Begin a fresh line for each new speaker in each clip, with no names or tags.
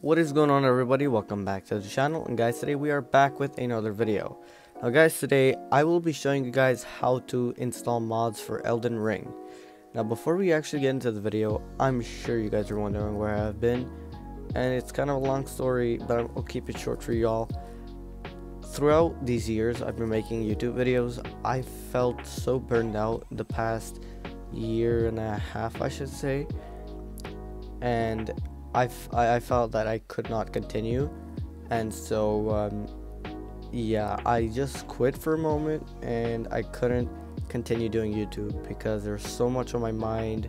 What is going on everybody, welcome back to the channel, and guys today we are back with another video. Now guys today I will be showing you guys how to install mods for Elden Ring. Now before we actually get into the video, I'm sure you guys are wondering where I've been, and it's kind of a long story, but I'll keep it short for y'all. Throughout these years I've been making YouTube videos, I felt so burned out the past year and a half I should say, and I, I felt that I could not continue, and so um, yeah, I just quit for a moment, and I couldn't continue doing YouTube because there's so much on my mind.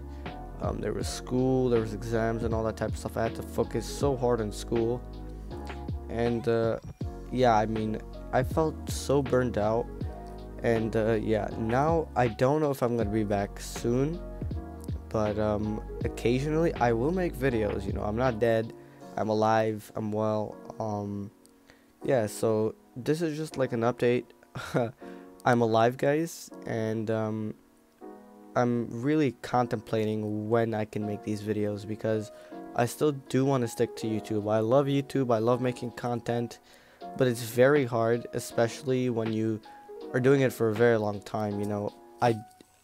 Um, there was school, there was exams, and all that type of stuff. I had to focus so hard on school, and uh, yeah, I mean, I felt so burned out, and uh, yeah, now I don't know if I'm gonna be back soon but um, occasionally I will make videos. You know, I'm not dead. I'm alive. I'm well. Um, yeah. So this is just like an update. I'm alive, guys, and um, I'm really contemplating when I can make these videos because I still do want to stick to YouTube. I love YouTube. I love making content, but it's very hard, especially when you are doing it for a very long time. You know, I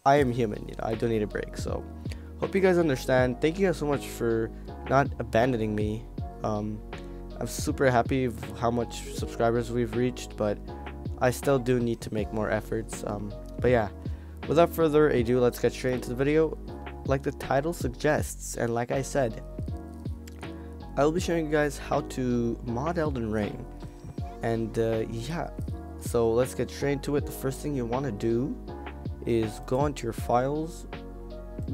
I am human. You know, I do need a break. So hope you guys understand. Thank you guys so much for not abandoning me. Um, I'm super happy how much subscribers we've reached, but I still do need to make more efforts. Um, but yeah, without further ado, let's get straight into the video. Like the title suggests, and like I said, I will be showing you guys how to mod Elden Ring. And uh, yeah, so let's get straight into it. The first thing you want to do is go into your files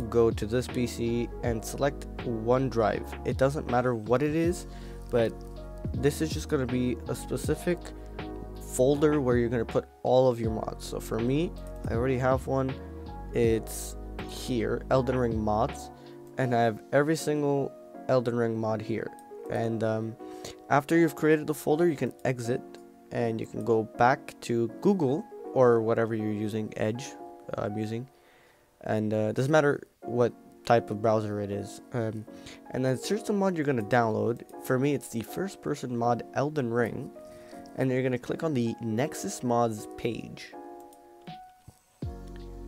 go to this PC and select OneDrive. It doesn't matter what it is, but this is just going to be a specific folder where you're going to put all of your mods. So for me, I already have one. It's here, Elden Ring mods, and I have every single Elden Ring mod here. And um, after you've created the folder, you can exit and you can go back to Google or whatever you're using, Edge, uh, I'm using, and uh, doesn't matter what type of browser it is. Um, and then search the mod you're going to download. For me, it's the first person mod Elden Ring. And you're going to click on the Nexus mods page.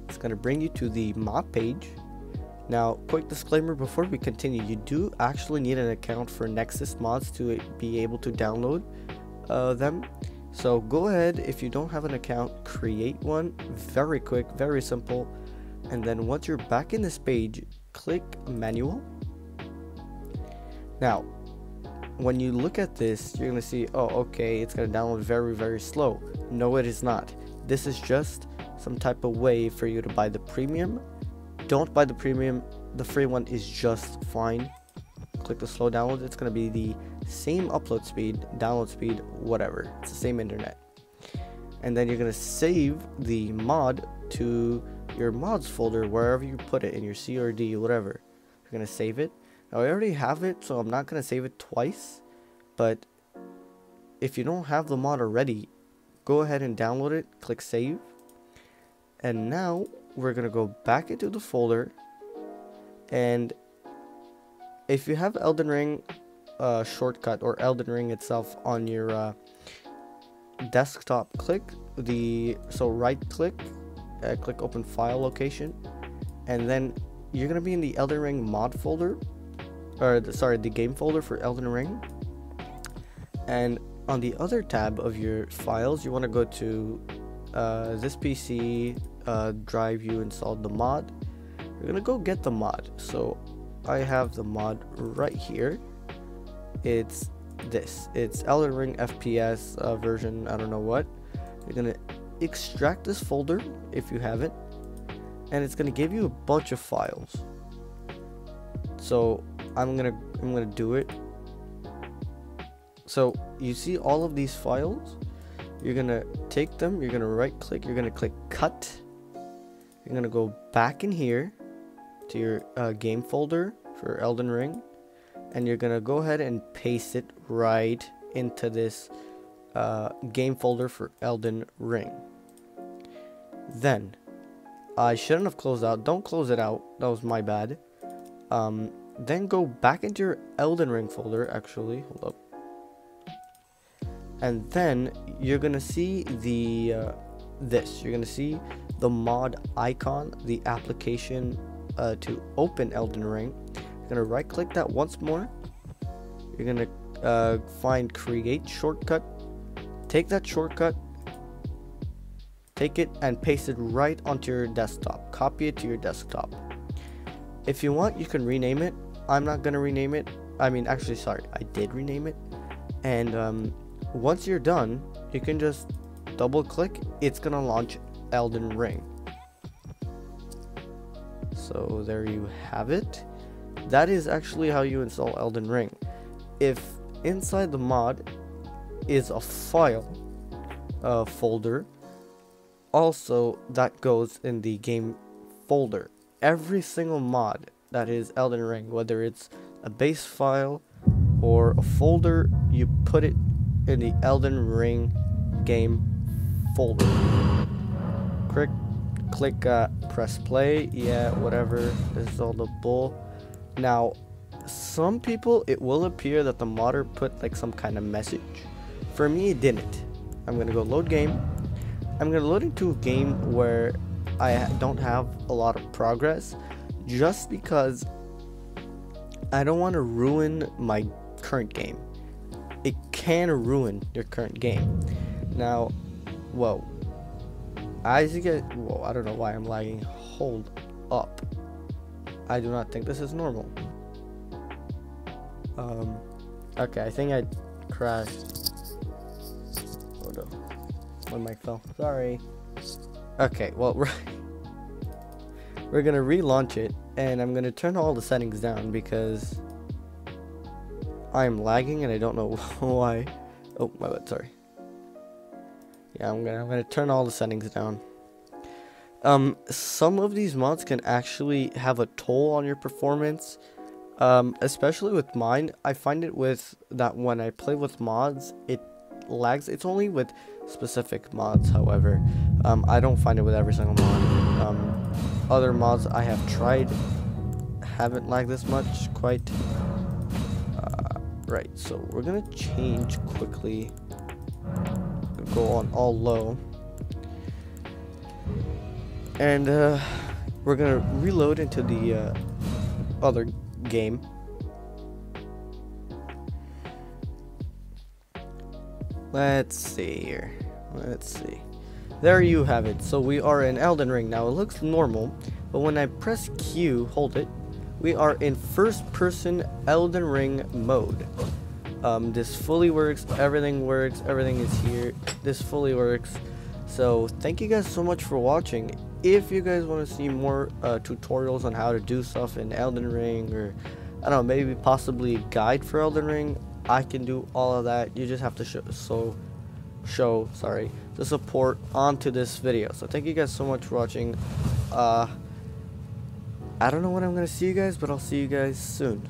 It's going to bring you to the mod page. Now, quick disclaimer before we continue, you do actually need an account for Nexus mods to be able to download uh, them. So go ahead, if you don't have an account, create one. Very quick, very simple and then once you're back in this page click manual. Now when you look at this you're gonna see oh okay it's gonna download very very slow. No it is not. This is just some type of way for you to buy the premium. Don't buy the premium. The free one is just fine. Click the slow download. It's gonna be the same upload speed download speed whatever. It's the same internet. And then you're gonna save the mod to your mods folder wherever you put it in your CRD or D, whatever. You're gonna save it. Now I already have it so I'm not gonna save it twice but if you don't have the mod already go ahead and download it click save. And now we're gonna go back into the folder and if you have Elden Ring uh, shortcut or Elden Ring itself on your uh, desktop click the so right click uh, click open file location and then you're gonna be in the Elden Ring mod folder or the, sorry the game folder for Elden Ring. And on the other tab of your files you want to go to uh, this PC uh, drive you installed the mod. You're gonna go get the mod. So I have the mod right here. It's this. It's Elden Ring FPS uh, version I don't know what. You're gonna extract this folder if you have it and it's gonna give you a bunch of files. So I'm gonna I'm gonna do it. So you see all of these files? You're gonna take them you're gonna right click you're gonna click cut. You're gonna go back in here to your uh, game folder for Elden Ring and you're gonna go ahead and paste it right into this uh, game folder for Elden Ring then, I shouldn't have closed out. Don't close it out. That was my bad. Um, then go back into your Elden Ring folder, actually, hold up. And then you're gonna see the, uh, this, you're gonna see the mod icon, the application uh, to open Elden Ring. You're gonna right click that once more. You're gonna uh, find create shortcut. Take that shortcut, take it and paste it right onto your desktop. Copy it to your desktop. If you want, you can rename it. I'm not gonna rename it. I mean, actually, sorry, I did rename it. And um, once you're done, you can just double click. It's gonna launch Elden Ring. So there you have it. That is actually how you install Elden Ring. If inside the mod is a file uh, folder, also that goes in the game folder every single mod that is Elden Ring, whether it's a base file or a folder, you put it in the Elden Ring game folder. Click, click, uh, press play, yeah, whatever. This is all the bull. Now, some people, it will appear that the modder put like some kind of message. For me, it didn't. I'm gonna go load game. I'm gonna load into a game where I don't have a lot of progress just because I don't want to ruin my current game. It can ruin your current game. Now, whoa. As you get, whoa, I don't know why I'm lagging. Hold up. I do not think this is normal. Um, okay, I think I crashed. Oh no. My mic fell. Sorry. Okay, well, we're, we're gonna relaunch it, and I'm gonna turn all the settings down because I'm lagging and I don't know why. Oh, my bad, sorry. Yeah, I'm gonna, I'm gonna turn all the settings down. Um, some of these mods can actually have a toll on your performance. Um, especially with mine, I find it with that when I play with mods, it lags. It's only with specific mods, however. Um, I don't find it with every single mod. Um, other mods I have tried haven't lagged this much, quite. Uh, right, so we're gonna change quickly. Go on all low. And uh, we're gonna reload into the uh, other game. Let's see here. Let's see. There you have it. So we are in Elden Ring. Now it looks normal, but when I press Q, hold it, we are in first person Elden Ring mode. Um, this fully works, everything works, everything is here. This fully works. So thank you guys so much for watching. If you guys want to see more uh, tutorials on how to do stuff in Elden Ring or I don't know, maybe possibly a guide for Elden Ring, I can do all of that. You just have to show so show sorry the support onto this video. So thank you guys so much for watching. Uh, I don't know when I'm gonna see you guys, but I'll see you guys soon.